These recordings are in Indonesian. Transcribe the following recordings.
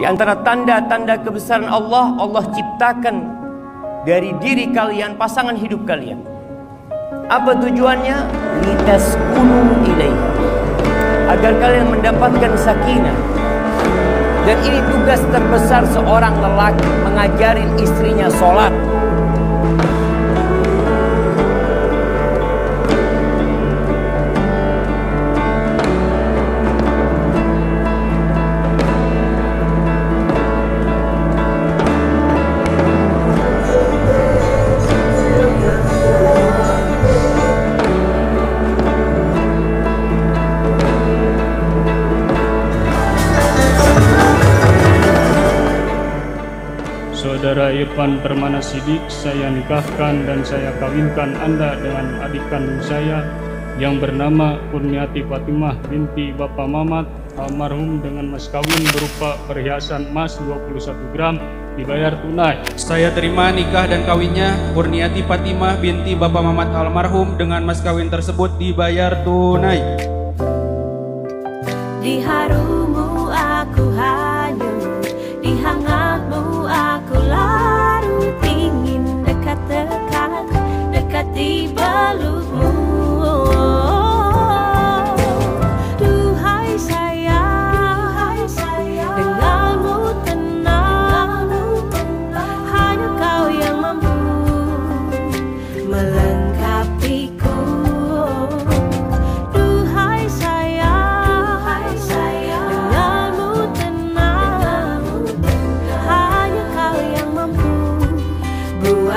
Di antara tanda-tanda kebesaran Allah, Allah ciptakan dari diri kalian pasangan hidup kalian. Apa tujuannya? Litas ilaih. Agar kalian mendapatkan sakinah. Dan ini tugas terbesar seorang lelaki mengajarin istrinya sholat. Saudara Irfan Permana Sidik, saya nikahkan dan saya kawinkan Anda dengan adik kandung saya yang bernama Kurniati Fatimah binti Bapak Mamat almarhum dengan mas kawin berupa perhiasan emas 21 gram dibayar tunai. Saya terima nikah dan kawinnya Kurniati Fatimah binti Bapak Mamat almarhum dengan mas kawin tersebut dibayar tunai. Di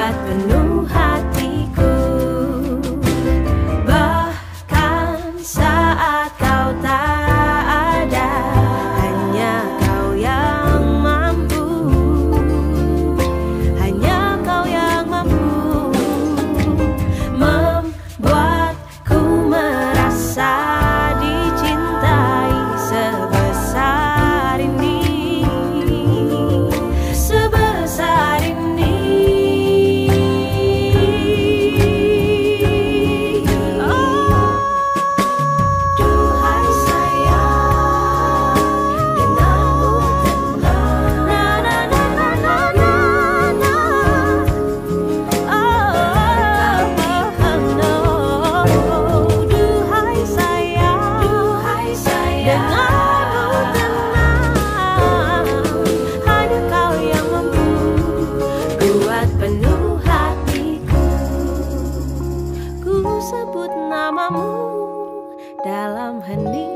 buat penuh hatiku. Bahkan saat kau tak penuh hatiku. Ku sebut namamu dalam hening.